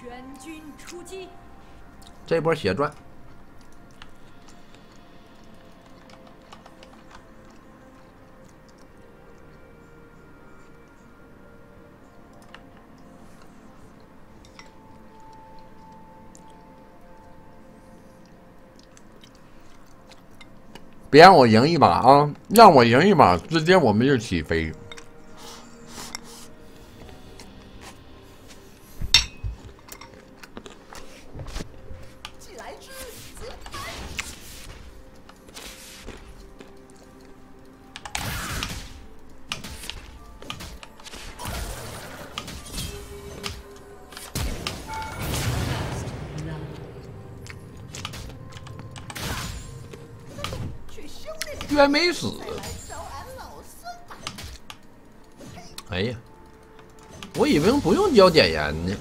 全军出击！这波血赚。别让我赢一把啊！让我赢一把，直接我们就起飞。居然没死！哎呀，我以为不用交点烟呢。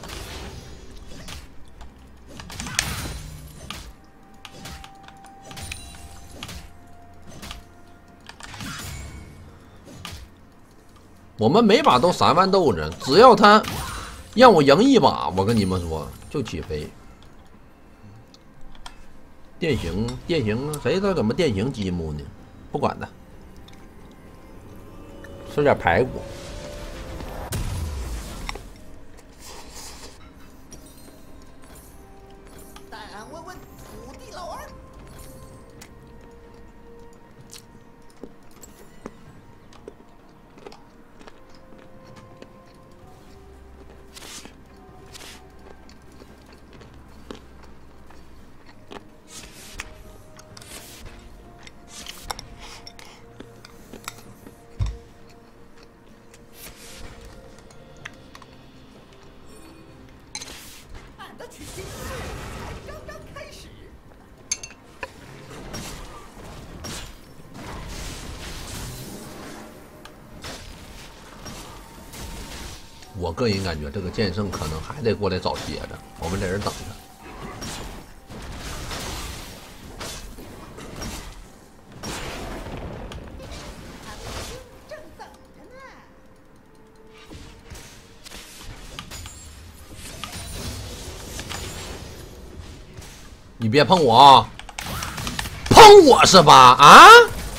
我们每把都三万豆子，只要他让我赢一把，我跟你们说就起飞。电刑，电刑，谁知道怎么电刑积木呢？不管他，吃点排骨。我个人感觉，这个剑圣可能还得过来找蝎子，我们在这等着。你别碰我啊！碰我是吧？啊，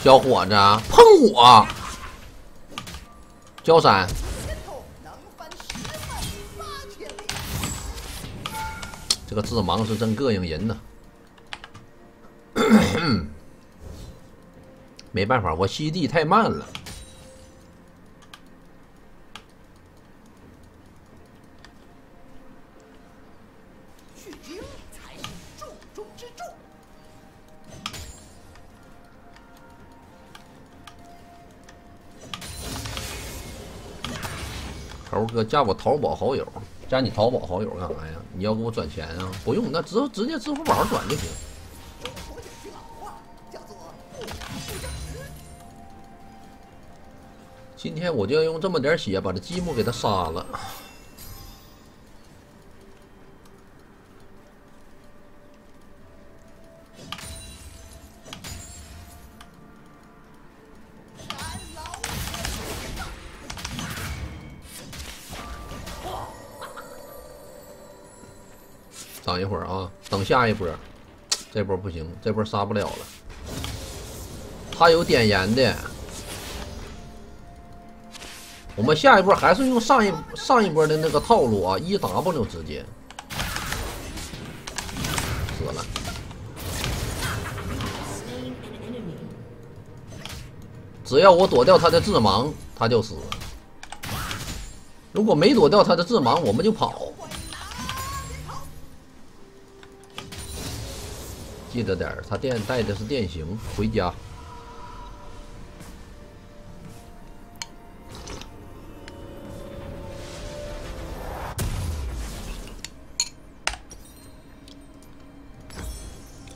小伙子，碰我！交闪。这个致盲是真膈应人呐！没办法，我吸地太慢了。猴哥加我淘宝好友。加你淘宝好友干啥呀？你要给我转钱啊？不用，那直直接支付宝转就行。今天我就要用这么点血把这积木给他杀了。等一会儿啊，等下一波，这波不行，这波杀不了了。他有点烟的，我们下一波还是用上一上一波的那个套路啊，一 W 直接死了。只要我躲掉他的致盲，他就死；如果没躲掉他的致盲，我们就跑。记得点儿，他电带的是电刑，回家。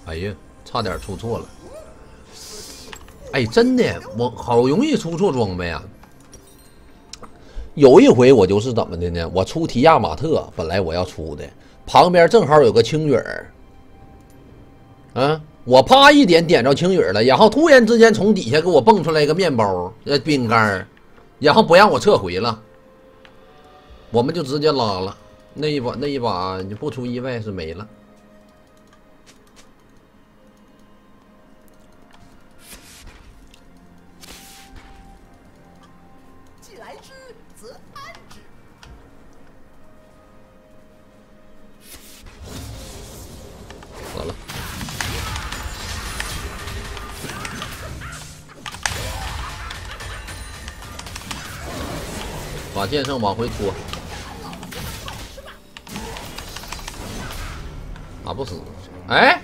哎呀，差点出错了！哎，真的，我好容易出错装备啊！有一回我就是怎么的呢？我出提亚马特，本来我要出的，旁边正好有个青雨儿。嗯，我啪一点点着青雨了，然后突然之间从底下给我蹦出来一个面包，呃，饼干，然后不让我撤回了，我们就直接拉了，那一把那一把不出意外是没了。把剑圣往回拖，打不死。哎，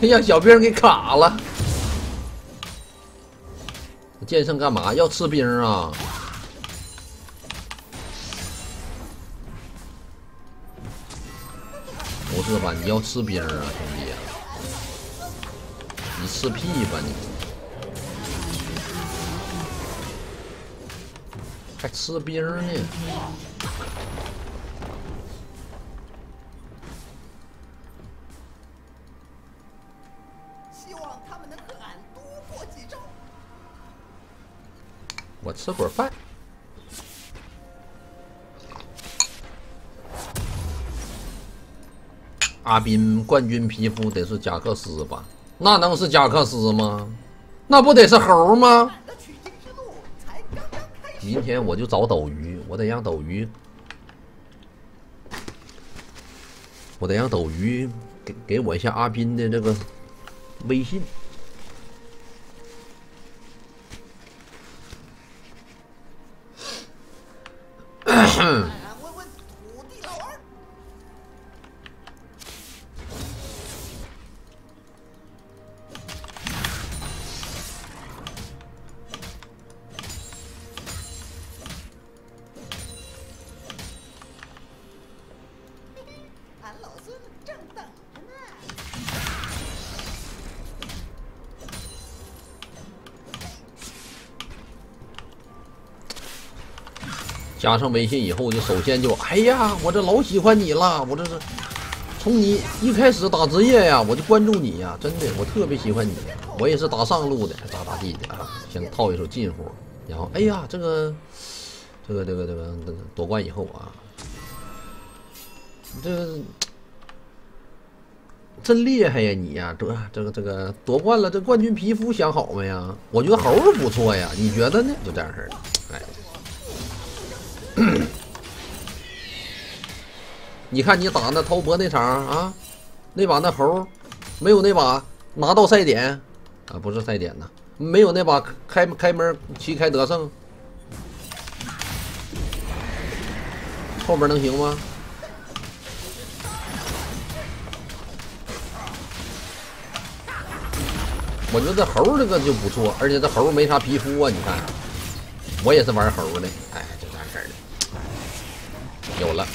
让小兵给卡了。剑圣干嘛？要吃兵啊？不是吧？你要吃兵啊，兄弟！你吃屁吧你！吃兵呢？希望他们能和俺多过几招。我吃会儿饭。阿宾冠军皮肤得是贾克斯吧？那能是贾克斯吗？那不得是猴吗？明天我就找斗鱼，我得让斗鱼，我得让斗鱼给给我一下阿斌的这个微信。加上微信以后，就首先就，哎呀，我这老喜欢你了，我这是从你一开始打职业呀，我就关注你呀，真的，我特别喜欢你，我也是打上路的，咋咋地的啊，先套一手近乎，然后，哎呀，这个，这个，这个，这个夺冠以后啊，这个真厉害呀你呀，这这个这个夺冠了，这冠军皮肤想好没呀？我觉得猴儿不错呀，你觉得呢？就这样式儿的，你看你打那滔博那场啊，那把那猴没有那把拿到赛点啊，不是赛点呐，没有那把开开门旗开得胜，后面能行吗？我觉得猴这个就不错，而且这猴没啥皮肤啊，你看，我也是玩猴的，哎，就这样式的，有了。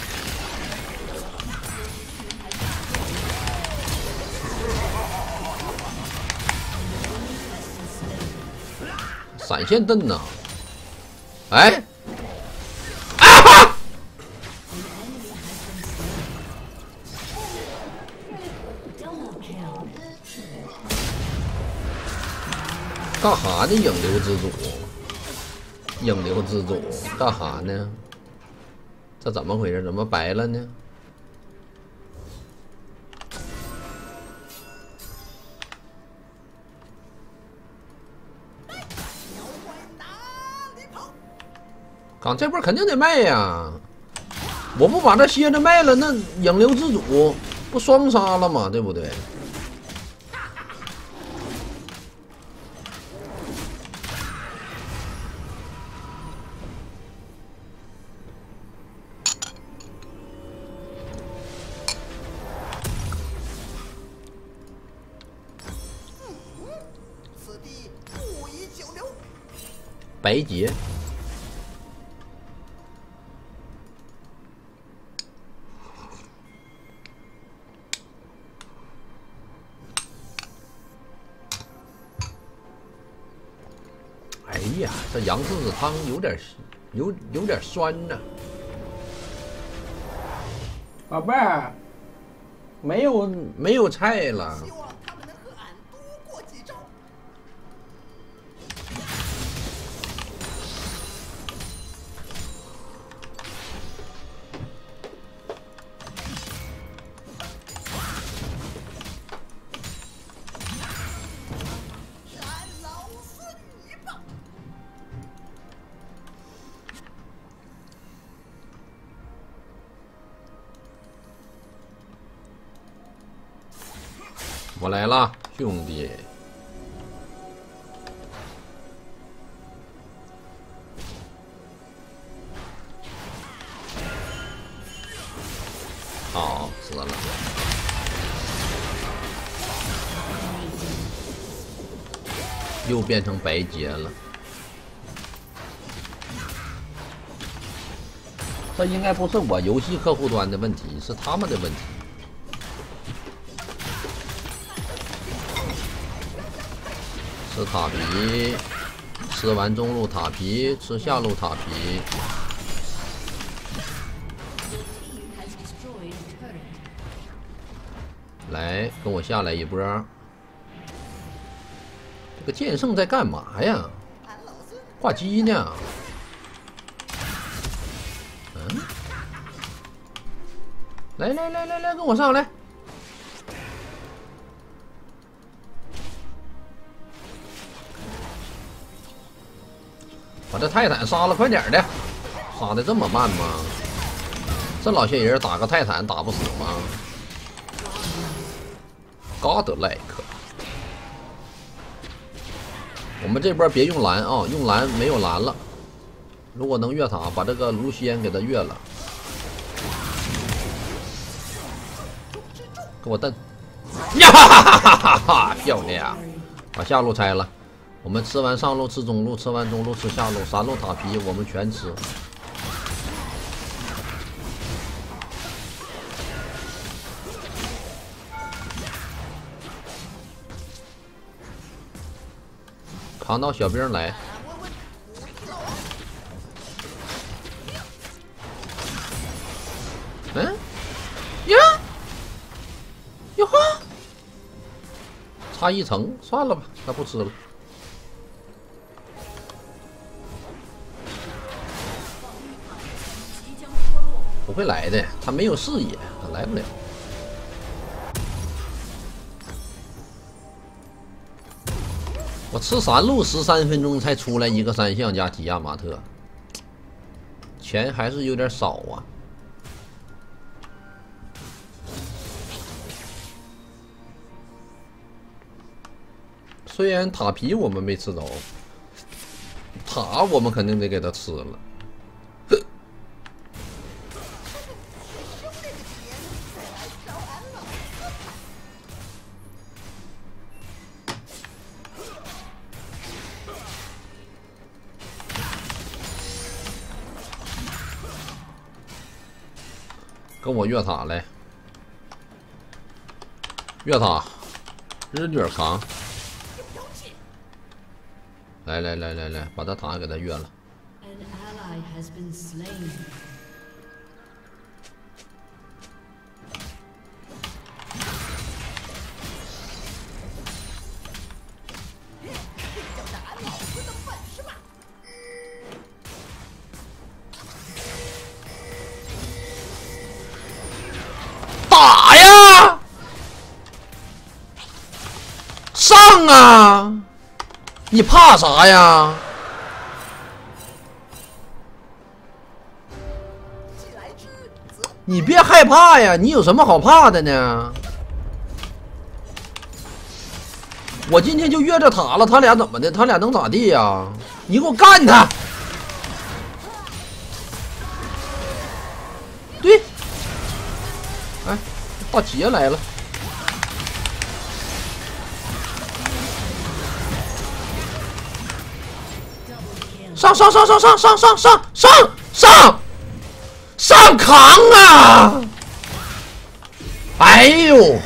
闪现盾呐！哎，啊哈！干哈呢？影流之主，影流之主干哈呢？这怎么回事？怎么白了呢？刚这波肯定得卖呀！我不把这蝎子卖了，那影流之主不双杀了吗？对不对？白洁，汤有点有有点酸呐、宝贝儿，没有没有菜了又变成白阶了。这应该不是我游戏客户端的问题，是他们的问题。吃塔皮，吃完中路塔皮，吃下路塔皮。来，跟我下来一波。剑圣在干嘛呀？挂机呢？嗯？来来来来来，跟我上来！把这泰坦杀了，快点的！杀的这么慢吗？这老些人打个泰坦打不死吗？Godlike，我们这波别用蓝啊，用蓝没有蓝了。如果能越塔，把这个卢锡安给他越了。给我蹬！呀哈哈哈哈哈！漂亮，把下路拆了。我们吃完上路，吃中路，吃完中路，吃下路，三路塔皮我们全吃。扛到小兵来。嗯？呀？哟呵！差一层，算了吧，那不吃了。不会来的，他没有视野，他来不了。吃三路十三分钟才出来一个三项加提亚马特，钱还是有点少啊。虽然塔皮我们没吃着，塔我们肯定得给他吃了。我越塔来，越塔，日女扛，来来来来来，把他塔给他越了。你怕啥呀？你别害怕呀！你有什么好怕的呢？我今天就越着塔了，他俩怎么的？他俩能咋地呀？你给我干他！对。哎，大劫来了！上上上上上上上上上上上扛啊！哎呦！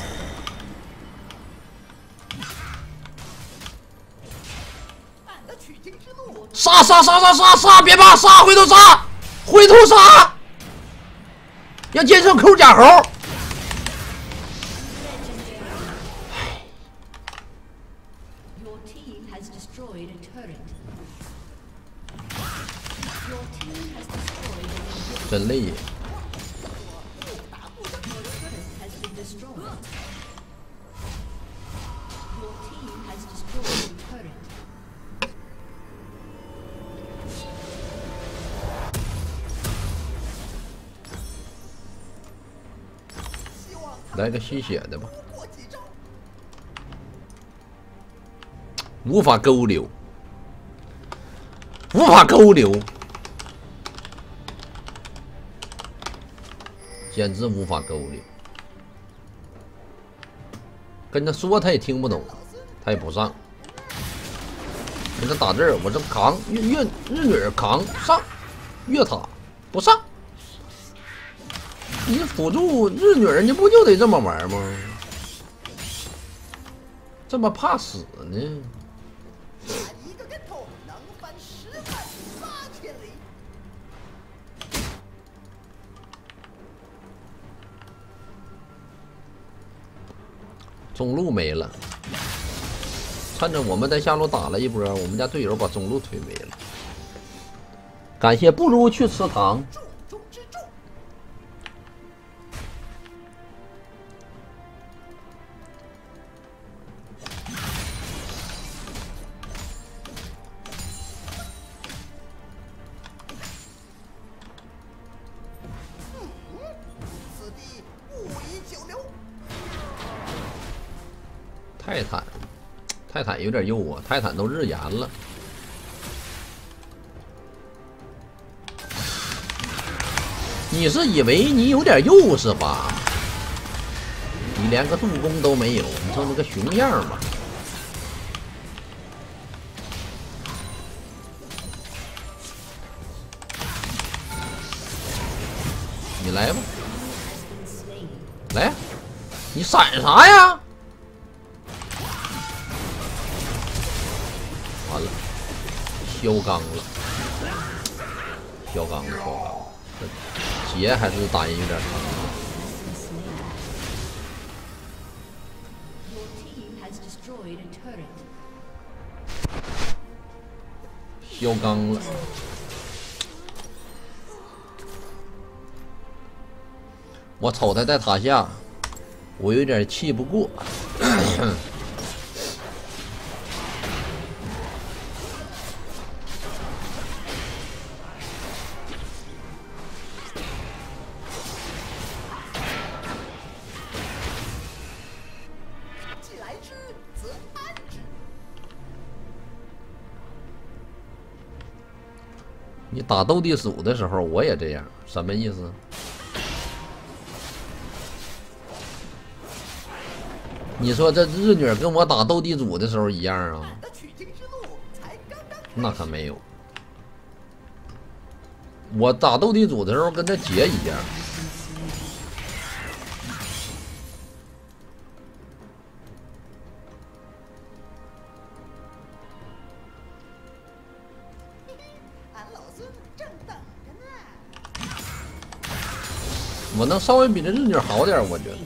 杀杀杀杀杀杀！别怕，杀回头杀，回头杀！要剑圣扣假猴。真累。来个吸血的吧。无法勾留，无法勾留，简直无法勾留。跟他说他也听不懂，他也不上。你这打字，我这扛越越日女扛上，越塔不上。你辅助日女人家不就得这么玩吗？这么怕死呢？中路没了，趁着我们在下路打了一波，我们家队友把中路推没了。感谢不如去吃糖。有点肉啊，泰坦都日炎了。你是以为你有点肉是吧？你连个助攻都没有，你瞅那个熊样吧。你来吧，来，你闪啥呀？爷还是打赢有点长。腰刚了。我瞅！他在塔下，我有点气不过。你打斗地主的时候，我也这样，什么意思？你说这日女跟我打斗地主的时候一样啊？那可没有。我打斗地主的时候跟这姐一样。我能稍微比这日女好点儿，我觉得。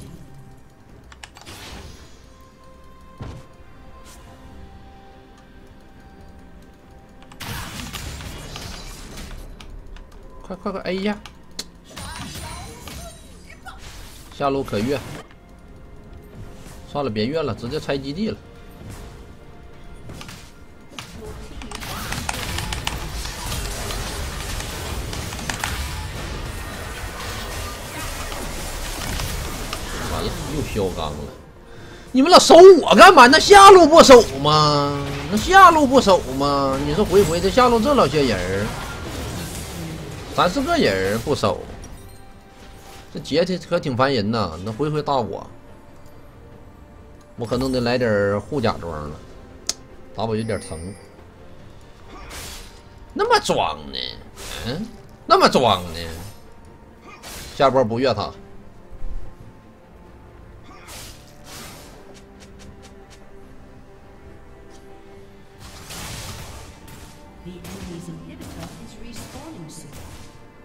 快快快！哎呀，下路可越，算了，别越了，直接拆基地了。了，又削钢了。你们老守我干嘛？那下路不守吗？那下路不守吗？你说回回这下路这老些人儿，三四个人儿不守，这杰这可挺烦人呐。那回回打我，我可能得来点护甲装了，打我有点疼。那么装呢？嗯，那么装呢？下波不越塔。Enemy's inhibitor is respawning soon.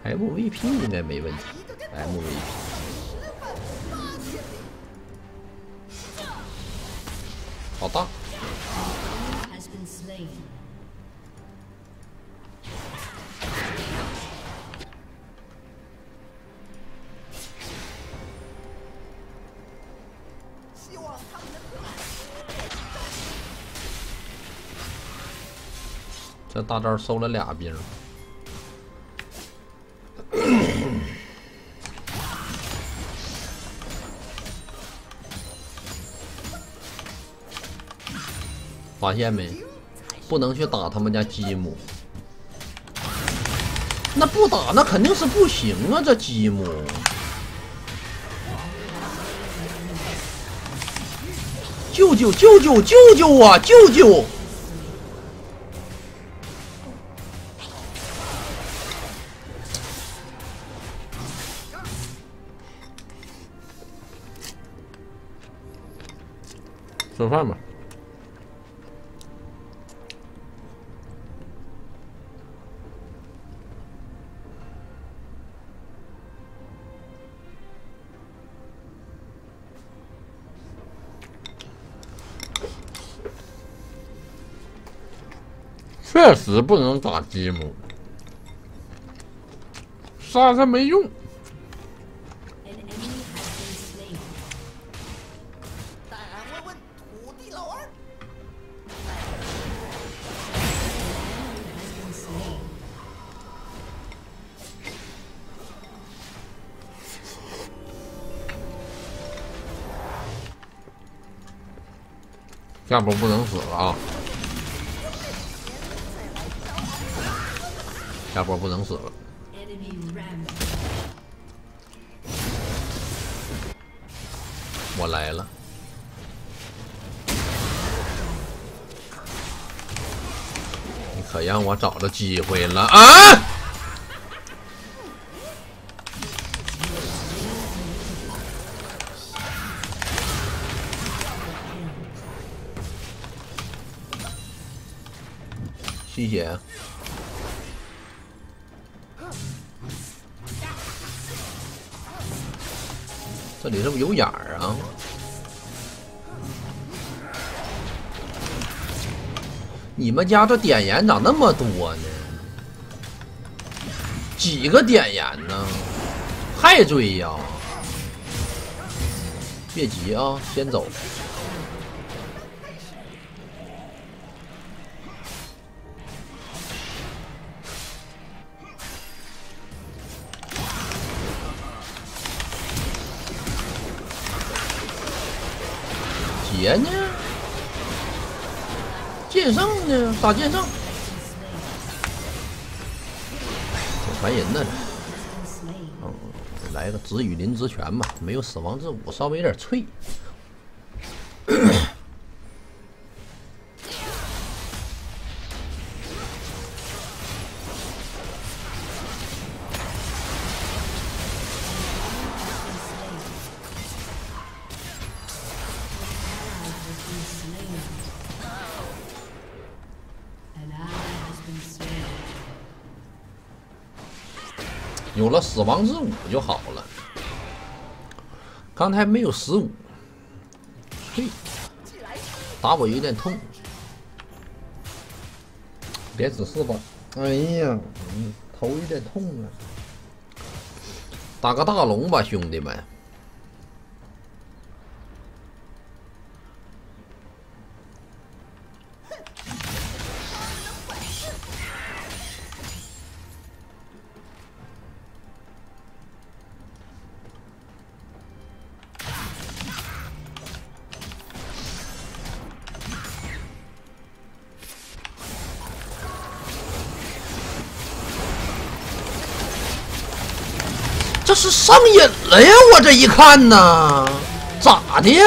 MVP 应该没问题一个跟头，MVP 大招收了俩兵。发现没？不能去打他们家吉姆。那不打那肯定是不行啊！这吉姆，救救救救救救啊！救救！吃饭吧。确实不能打积木，杀他没用。下波不能死了啊！下波不能死了。我来了。你可让我找着机会了啊！吸血。这里是不是有眼儿啊？你们家这点盐咋那么多呢？几个点盐呢？还追呀？别急啊，先走。劫呢？剑圣呢？打剑圣，挺烦人的。嗯，来个紫雨林之拳吧，没有死亡之舞，稍微有点脆。有了死亡之舞就好了。刚才没有十五，嘿，打我有点痛。别指示吧。哎呀，嗯头有点痛啊。打个大龙吧，兄弟们。这是上瘾了呀！我这一看呢，咋的呀？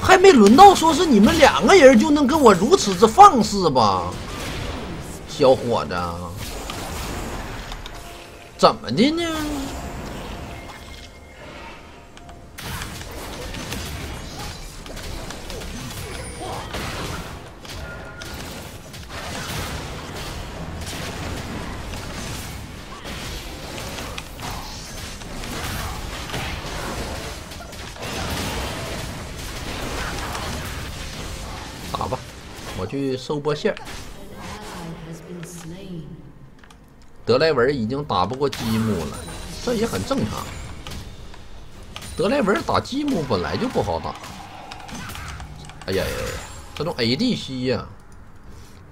还没轮到说是你们两个人就能跟我如此之放肆吧，小伙子？怎么的呢？我去收波线.德莱文已经打不过积木了，这也很正常。德莱文打积木本来就不好打。哎呀呀呀，这种 ADC 呀、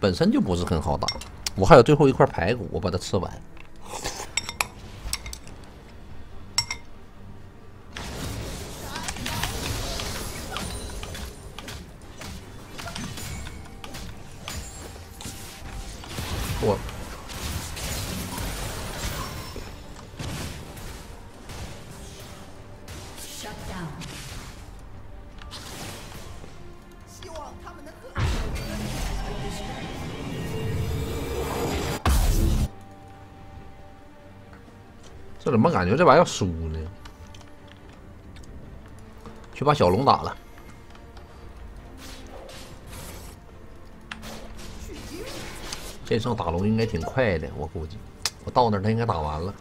本身就不是很好打。我还有最后一块排骨，我把它吃完。觉这玩意要输呢？去把小龙打了。这上打龙应该挺快的，我估计，我到那儿他应该打完了。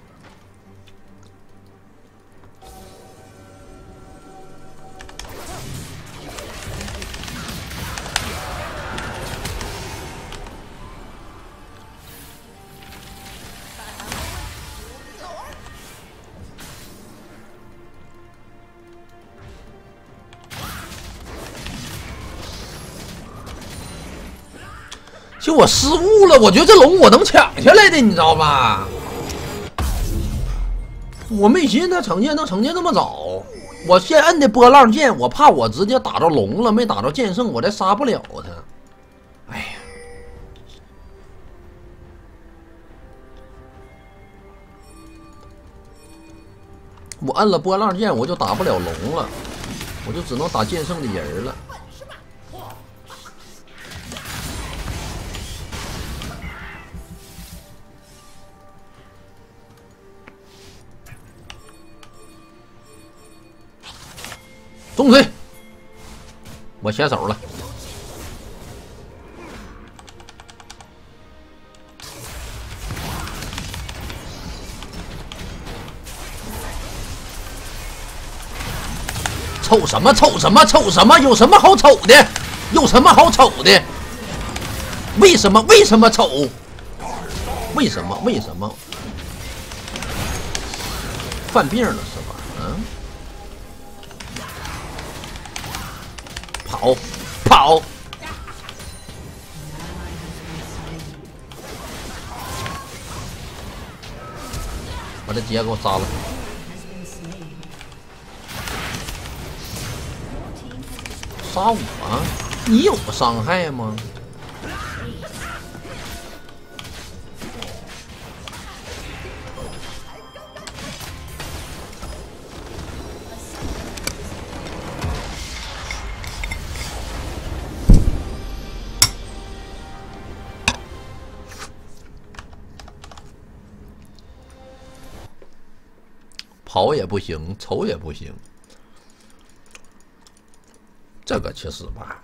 我失误了，我觉得这龙我能抢下来的，你知道吧？我没寻思他惩戒能惩戒那么早，我先摁的波浪键，我怕我直接打着龙了，没打着剑圣，我再杀不了他。哎呀，我摁了波浪键，我就打不了龙了，我就只能打剑圣的人了。中锤！我先手了。瞅什么？瞅什么？瞅什么？有什么好瞅的？有什么好瞅的？为什么？为什么丑？为什么？为什么？犯病了跑，跑！把这杰给我杀了！杀我啊？你有伤害吗？不行，丑也不行，这个其实吧。